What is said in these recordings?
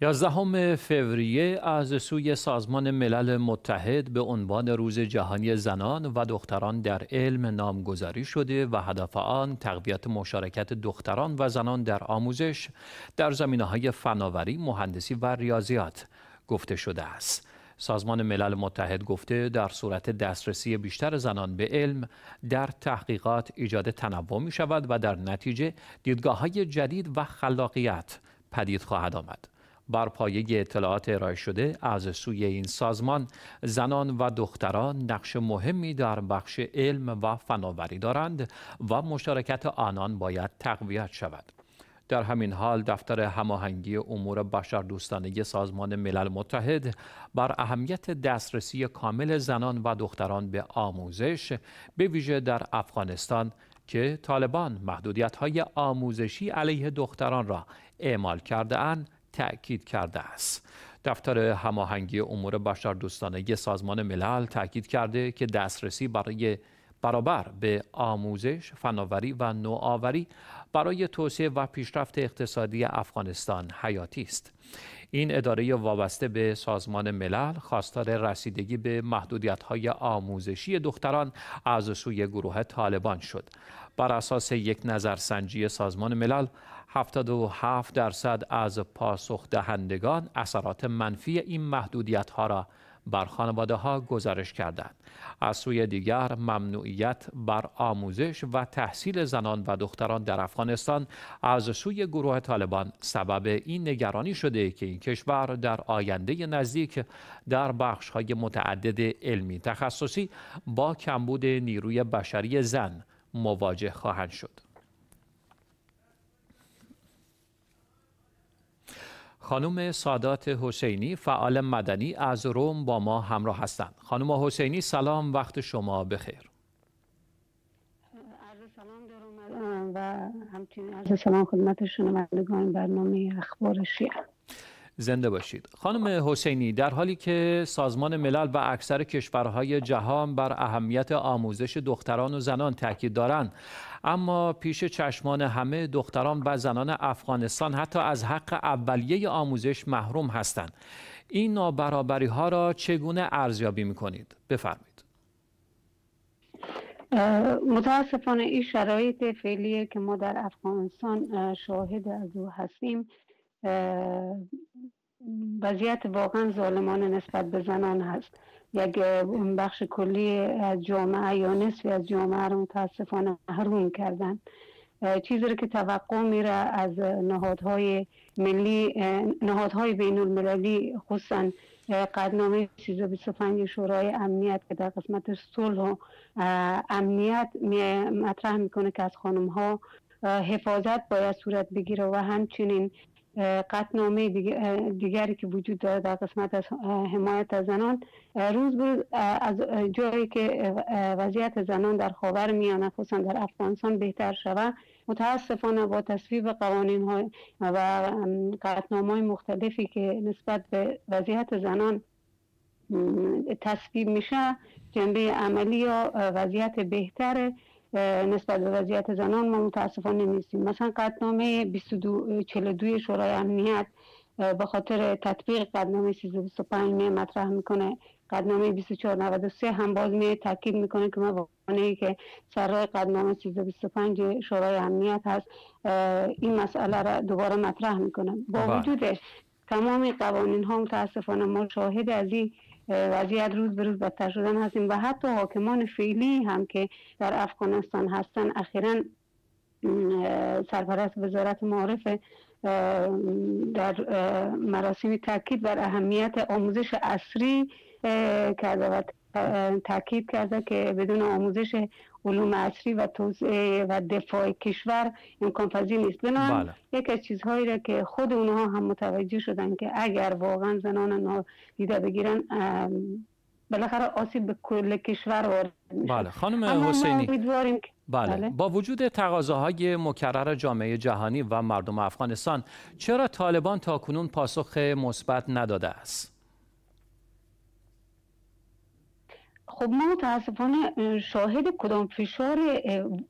یازدهم فوریه از سوی سازمان ملل متحد به عنوان روز جهانی زنان و دختران در علم نامگذاری شده و هدف آن تقویت مشارکت دختران و زنان در آموزش در زمینه های فناوری، مهندسی و ریاضیات گفته شده است. سازمان ملل متحد گفته در صورت دسترسی بیشتر زنان به علم در تحقیقات ایجاد تنوع می شود و در نتیجه دیدگاه های جدید و خلاقیت پدید خواهد آمد. بر پایه اطلاعات ارائه شده از سوی این سازمان زنان و دختران نقش مهمی در بخش علم و فناوری دارند و مشارکت آنان باید تقویت شود. در همین حال دفتر هماهنگی امور بشردوستانه سازمان ملل متحد بر اهمیت دسترسی کامل زنان و دختران به آموزش به ویژه در افغانستان که طالبان محدودیت های آموزشی علیه دختران را اعمال کرده اند تأکید کرده است. دفتر هماهنگی امور بشردوستانه سازمان ملل تأکید کرده که دسترسی برای برابر به آموزش، فناوری و نوآوری برای توسعه و پیشرفت اقتصادی افغانستان حیاتی است. این اداره وابسته به سازمان ملل خواستار رسیدگی به محدودیت‌های آموزشی دختران از سوی گروه طالبان شد. بر اساس یک نظرسنجی سازمان ملل 77 درصد از پاسخ دهندگان اثرات منفی این محدودیت ها را بر خانواده ها گزارش کردند. از سوی دیگر ممنوعیت بر آموزش و تحصیل زنان و دختران در افغانستان از سوی گروه طالبان سبب این نگرانی شده که این کشور در آینده نزدیک در بخش های متعدد علمی تخصصی با کمبود نیروی بشری زن مواجه خواهند شد. خانم سادات حسینی فعال مدنی از روم با ما همراه هستند. خانم حسینی سلام وقت شما بخیر. سلام و همچنین عرض سلام خدمت شنوندگان برنامه اخبار شیعه. زنده باشید. خانم حسینی در حالی که سازمان ملل و اکثر کشورهای جهان بر اهمیت آموزش دختران و زنان تاکید دارند اما پیش چشمان همه دختران و زنان افغانستان حتی از حق اولیه آموزش محروم هستند. این نابرابری ها را چگونه ارزیابی می کنید بفرمایید متاسفانه این شرایط فعلیه که ما در افغانستان شاهد از او هستیم وضعیت واقعا ظالمانه نسبت به زنان هست. یک بخش کلی از جامعه یا نصفی از جامعه رو متاسفانه محروم کردن. چیزی رو که توقع میره از نهادهای ملی نهادهای بین المللی خصوصا قدنامه 325 شورای امنیت که در قسمت صلح و امنیت مطرح می‌کنه که از خانم ها حفاظت باید صورت بگیره و همچنین قطنامه دیگری که وجود داره در قسمت از حمایت از زنان. روز روز از جایی که وضعیت زنان در خاور میانه خصوصا در افغانستان بهتر شود متاسفانه با تصویب قوانین های و قطنامه های مختلفی که نسبت به وضعیت زنان تصویب میشه جنبه عملی یا وضعیت بهتر نسبت به وضعیت زنان ما متاسفانه نیستیم. مثلا قدنامه 2242 شورای امنیت به خاطر تطبیق قدنامه 325 می مطرح می‌کنه. قدنامه 2493 هم باز می تاکید می‌کنه که ما ای که سرای قدنامه 325 شورای امنیت هست. این مسئله را دوباره مطرح می‌کنه با بله. وجودش تمام قوانین ها متاسفانه ما شاهد از این وضعیت روز به روز بدتر شدن هستیم و حتی حاکمان فعلی هم که در افغانستان هستن اخیرا سرپرست وزارت معارف در مراسم تاکید بر اهمیت آموزش اصری کرده و تاکید کرده که بدون آموزش علوم عصری و توسعه و دفاع کشور امکان پذیر نیست بنابراین بله. یک از چیزهایی را که خود اونها هم متوجه شدن که اگر واقعا زنان دیده بگیرن بالاخره آسیب به کل کشور وارد بله خانم حسینی بله. بله. با وجود تقاضاهای مکرر جامعه جهانی و مردم افغانستان چرا طالبان تا کنون پاسخ مثبت نداده است خب ما متاسفانه شاهد کدام فشار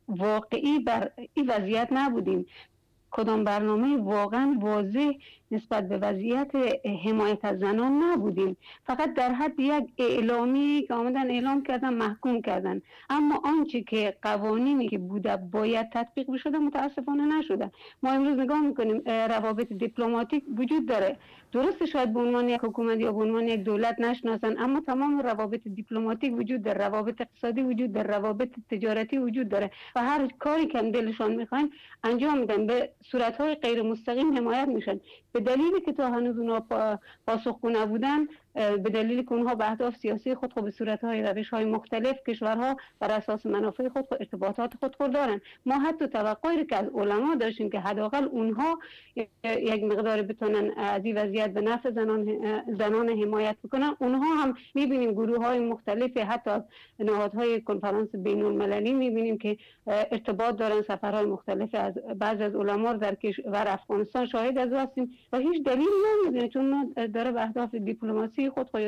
واقعی بر این وضعیت نبودیم. کدام برنامه واقعا واضح نسبت به وضعیت حمایت از زنان نبودیم. فقط در حد یک اعلامی که آمدن اعلام کردن محکوم کردن. اما آنچه که قوانینی که بوده باید تطبیق بشده متاسفانه نشده. ما امروز نگاه می‌کنیم روابط دیپلماتیک وجود داره. درست شاید به عنوان یک حکومت یا به عنوان یک دولت نشناسن اما تمام روابط دیپلماتیک وجود داره. روابط اقتصادی وجود داره روابط تجارتی وجود داره. و هر کاری که دلشان می‌خواین انجام میدن. به صورتهای غیر مستقیم حمایت میشن. به دلیلی که تا هنوز اونا پاسخگو نبودن به دلیل که اونها به اهداف سیاسی خود خود به صورت های روش های مختلف کشورها بر اساس منافع خود ارتباطات خود خود دارن. ما حتی توقعی که از علما داشتیم که حداقل اونها یک مقدار بتونن از این وضعیت به نفع زنان زنان حمایت بکنن اونها هم می‌بینیم گروه های مختلف حتی از نهادهای کنفرانس بین المللی می‌بینیم که ارتباط دارن سفرهای مختلف از بعض از علما در کشور افغانستان شاهد از هستیم و هیچ دلیلی نمی‌دونه چون داره به اهداف دیپلماسی خود خود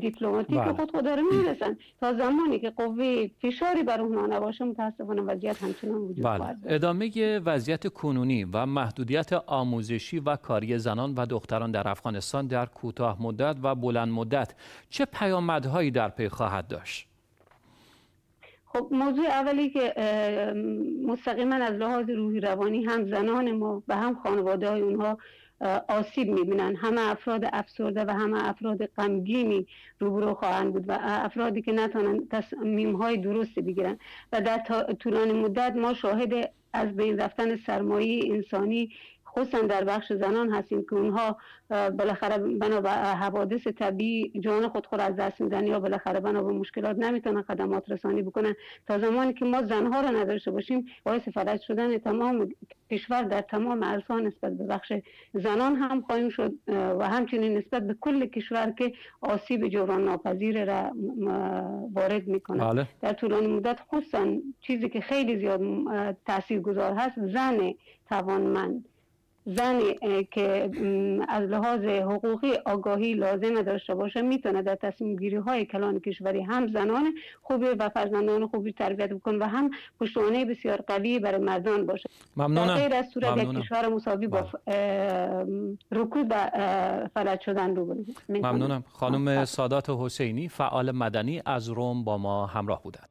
دیپلماتیک بله. خود خود داره می‌رسن تا زمانی که قوه فشاری بر اونها نباشه متاسفانه وضعیت همچنان وجود بله. ادامه وضعیت کنونی و محدودیت آموزشی و کاری زنان و دختران در افغانستان در کوتاه مدت و بلند مدت چه پیامدهایی در پی خواهد داشت خب موضوع اولی که مستقیما از لحاظ روحی روانی هم زنان ما و هم خانواده های اونها آسیب می‌بینن. همه افراد افسرده و همه افراد غمگینی روبرو خواهند بود و افرادی که نتونن تصمیم های درست بگیرن. و در طولانی مدت ما شاهد از بین رفتن سرمایه انسانی خصوصا در بخش زنان هستیم که اونها بالاخره بنا به حوادث طبیعی جان خود خود از دست میدن یا بالاخره بنا به مشکلات نمی‌تونن خدمات رسانی بکنن. تا زمانی که ما زنها رو نداشته باشیم باعث فلج شدن تمام کشور در تمام ارزها نسبت به بخش زنان هم خواهیم شد و همچنین نسبت به کل کشور که آسیب جبران ناپذیر را وارد می‌کنه. بله. در طولانی مدت خصوصا چیزی که خیلی زیاد تاثیرگذار هست زن توانمند. زنی که از لحاظ حقوقی آگاهی لازم داشته باشه می‌تونه در تصمیم گیری های کلان کشوری هم زنان خوبی و فرزندان خوبی تربیت بکنه و هم پشتوانه بسیار قوی برای مردان باشه. ممنونم. غیر از صورت یک کشور مساوی با بله. رکود و فلج شدن رو ممنونم. خانم سادات حسینی فعال مدنی از روم با ما همراه بودند